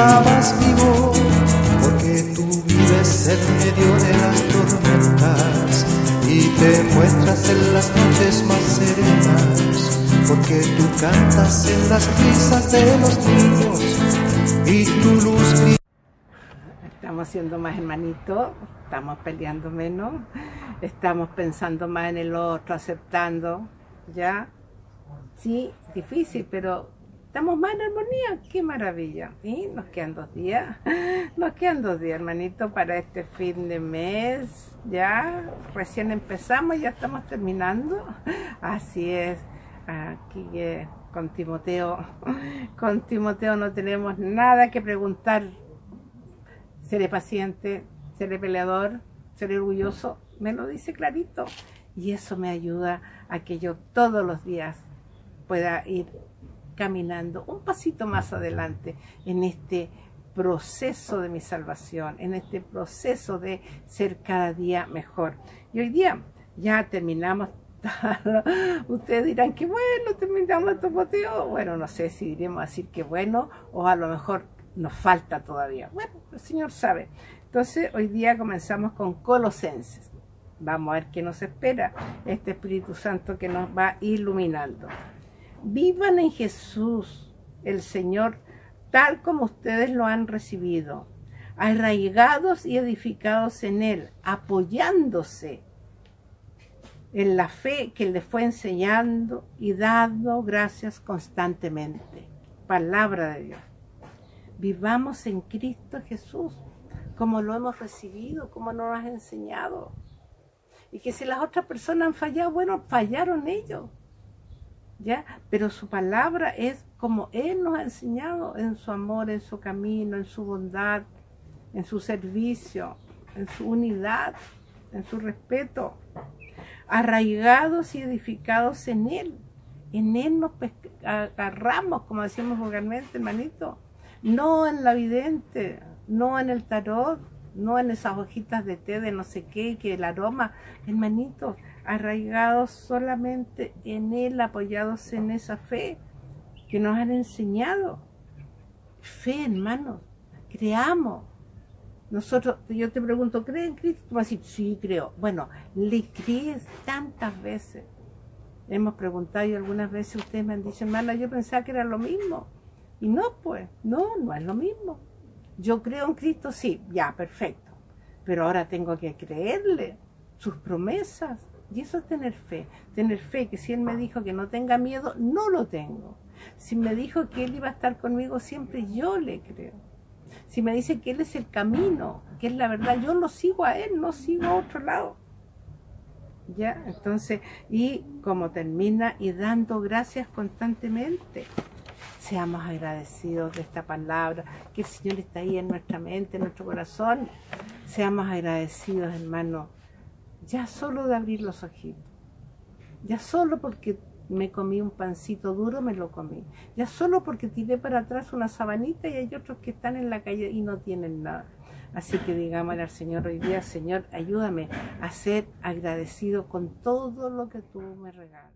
estabas vivo, porque tú vives en medio de las tormentas y te muestras en las noches más serenas, porque tú cantas en las risas de los niños y tu luz. Estamos siendo más hermanitos, estamos peleando menos, estamos pensando más en el otro, aceptando, ¿ya? Sí, difícil, pero estamos más en armonía, qué maravilla. Y nos quedan dos días, nos quedan dos días, hermanito, para este fin de mes. Ya recién empezamos, ya estamos terminando. Así es, aquí eh, con Timoteo, con Timoteo no tenemos nada que preguntar. Seré paciente, seré peleador, seré orgulloso, me lo dice clarito. Y eso me ayuda a que yo todos los días pueda ir caminando un pasito más adelante en este proceso de mi salvación, en este proceso de ser cada día mejor. Y hoy día ya terminamos. Ustedes dirán que bueno, terminamos el topoteo. Bueno, no sé si diremos decir que bueno o a lo mejor nos falta todavía. Bueno, el Señor sabe. Entonces, hoy día comenzamos con Colosenses. Vamos a ver qué nos espera este Espíritu Santo que nos va iluminando. Vivan en Jesús, el Señor, tal como ustedes lo han recibido, arraigados y edificados en Él, apoyándose en la fe que les fue enseñando y dando gracias constantemente. Palabra de Dios. Vivamos en Cristo Jesús, como lo hemos recibido, como nos ha enseñado. Y que si las otras personas han fallado, bueno, fallaron ellos. ¿Ya? Pero su palabra es como Él nos ha enseñado en su amor, en su camino, en su bondad, en su servicio, en su unidad, en su respeto, arraigados y edificados en Él. En Él nos agarramos, como decimos vulgarmente, hermanito, no en la vidente, no en el tarot, no en esas hojitas de té de no sé qué, que el aroma, hermanito, arraigados solamente en Él, apoyados en esa fe que nos han enseñado. Fe, hermanos, creamos. Nosotros, yo te pregunto, ¿cree en Cristo? Tú vas a sí, creo. Bueno, le crees tantas veces. Hemos preguntado y algunas veces ustedes me han dicho, hermana, yo pensaba que era lo mismo. Y no, pues, no, no es lo mismo. Yo creo en Cristo, sí, ya, perfecto. Pero ahora tengo que creerle sus promesas. Y eso es tener fe. Tener fe que si Él me dijo que no tenga miedo, no lo tengo. Si me dijo que Él iba a estar conmigo siempre, yo le creo. Si me dice que Él es el camino, que es la verdad, yo lo sigo a Él, no sigo a otro lado. ¿Ya? Entonces, y como termina, y dando gracias constantemente. Seamos agradecidos de esta palabra, que el Señor está ahí en nuestra mente, en nuestro corazón. Seamos agradecidos, hermano ya solo de abrir los ojitos, ya solo porque me comí un pancito duro, me lo comí, ya solo porque tiré para atrás una sabanita y hay otros que están en la calle y no tienen nada. Así que digámosle al Señor hoy día, Señor, ayúdame a ser agradecido con todo lo que tú me regalas.